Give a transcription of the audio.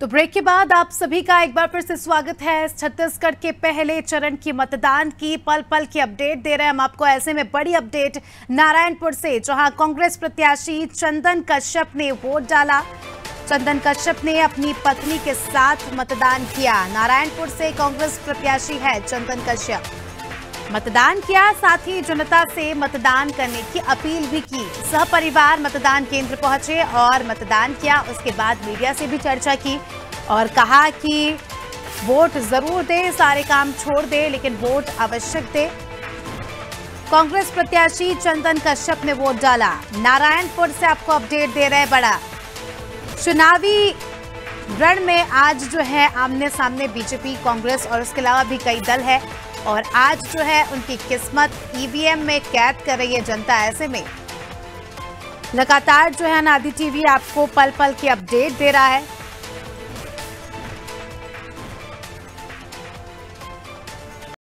तो ब्रेक के बाद आप सभी का एक बार फिर से स्वागत है। छत्तीसगढ़ के पहले चरण की मतदान की पल पल की अपडेट दे रहे हैं। हम आपको ऐसे में बड़ी अपडेट। नारायणपुर से, जहाँ कांग्रेस प्रत्याशी चंदन कश्यप ने वोट डाला। चंदन कश्यप ने अपनी पत्नी के साथ मतदान किया। नारायणपुर से कांग्रेस प्रत्याशी है चंदन कश्यप। मतदान किया, साथ ही जनता से मतदान करने की अपील भी की। सहपरिवार मतदान केंद्र पहुँचे और मतदान किया, उसके बाद मीडिया से भी चर्चा की और कहा कि वोट ज़रूर दे, सारे काम छोड़ दे, लेकिन वोट आवश्यक दे। कांग्रेस प्रत्याशी चंदन कश्यप ने वोट डाला। नारायणपुर से आपको अपडेट दे रहे बड़ा। चुनावी रण में आज जो है आमने सामने बीजेपी, कांग्रेस और उसके अलावा भी कई दल है। और आज जो है उनकी किस्मत ईवीएम में कैद कर रही है जनता ऐसे में। लगातार जो है नादी टीवी आपको पल पल की अपडेट दे रहा है।